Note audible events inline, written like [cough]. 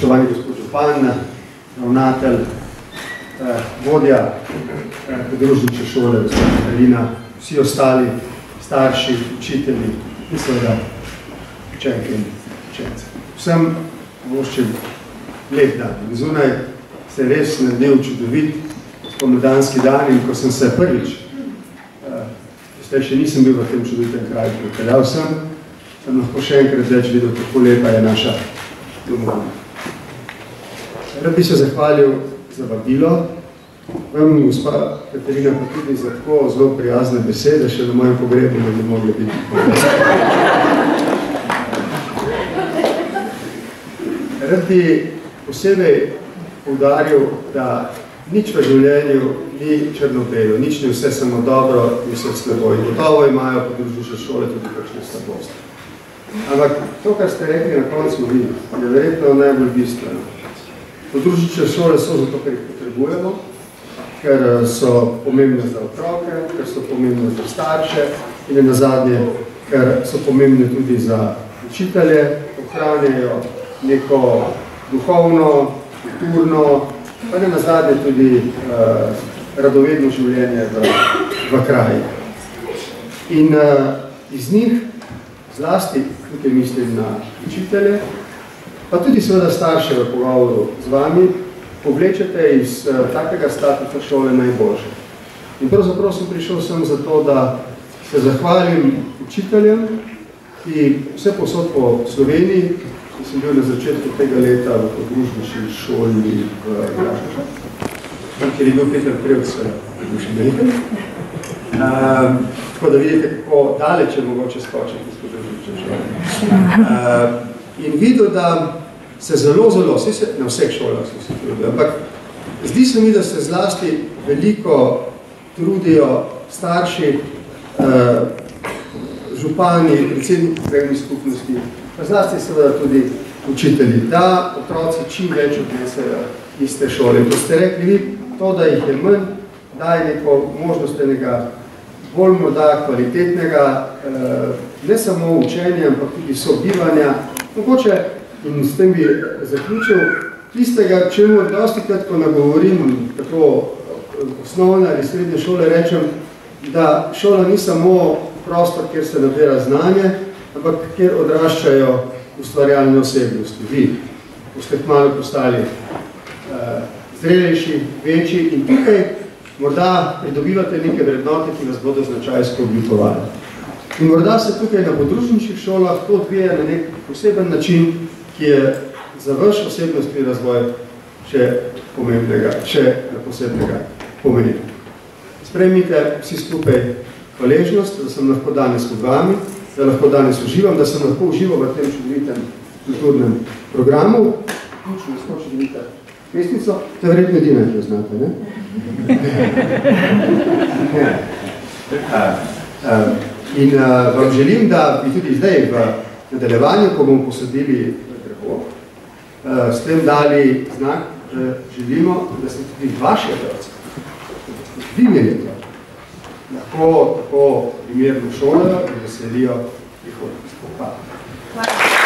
Spoštovani gospod Župan, ravnatelj, eh, vodja eh, podružniče šole, gospod Katarina, vsi ostali starši, učitelji, mislim, da učenke in učence. Vsem voščem lep dan. Zunaj se res naredil čudovit spomladanski dan in ko sem se prvič, eh, še nisem bil v tem čudovitem kraju, pripeljal sem, sem lahko še enkrat več videl, kako lepa je naša domovina. Rad bi se zahvalil za vabilo. Vam, gospa Katerina, pa tudi za tako zelo prijazne besede, še na mojem pogrebu ne bi mogli biti. Rad bi posebej poudaril, da nič v življenju ni črno-belo, nič ni vse samo dobro in vse slabo. In gotovo imajo podružnične šole tudi kakšne slabosti. Ampak to, kar ste rekli na koncu vi, je verjetno najbolj bistveno. Podružnične šole so zato, ker jih potrebujemo, ker eh, so pomembne za otroke, ker so pomembne za starše in na zadnje, ker so pomembne tudi za učitelje, ohranjajo neko duhovno, kulturno, pa ne na zadnje tudi uh, radovedno življenje v, v kraji. In uh, iz njih, zlasti, tukaj mislim na učitelje, pa tudi seveda starše v pogovoru z vami, povlečete iz uh, takega statusa šole najboljše. In pravzaprav sem prišel sem zato, da se zahvalim učiteljem, ki vse posod po Sloveniji, ki sem bil na začetku tega leta v podružnični šoli v Gražu, kjer je bil Peter Krevc v Šmeljke. Uh, tako da vidite, kako daleč je mogoče skočiti iz podružnične šole. Uh, in videl, da se zelo, zelo, vse se, na vseh šolah so se trudijo, ampak zdi se mi, da se zlasti veliko trudijo starši, eh, župani, predsedniki pregni skupnosti, pa zlasti seveda tudi učitelji, da otroci čim več odnesejo iz te šole. To ste rekli vi, to, da jih je manj, daje neko možnost enega bolj morda kvalitetnega, eh, ne samo učenja, ampak tudi sobivanja. Mogoče, in s tem bi zaključil, tistega, čemu dosti krat, ko nagovorim tako osnovne ali srednje šole, rečem, da šola ni samo prostor, kjer se nabira znanje, ampak kjer odraščajo ustvarjalne osebnosti. Vi boste malo postali uh, zrelejši, večji in tukaj morda pridobivate neke vrednote, ki vas bodo značajsko oblikovali. In morda se tukaj na podružničnih šolah to odvija na nek poseben način, ki je za vaš osebnostni razvoj še pomembnega, še posebnega pomeni. Sprejmite vsi skupaj hvaležnost, da sem lahko danes pod vami, da lahko danes uživam, da sem lahko užival v tem čudovitem kulturnem programu. Ključno, lahko čudovite pesnico, to je verjetno edina, ki jo znate, ne? [laughs] In uh, vam želim, da bi tudi zdaj v nadaljevanju, ko bomo uh, s tem dali znak, da želimo, da se tudi vaše otroci, vi imeli otroci, lahko tako primerno šolajo in veselijo prihodnost. Hvala.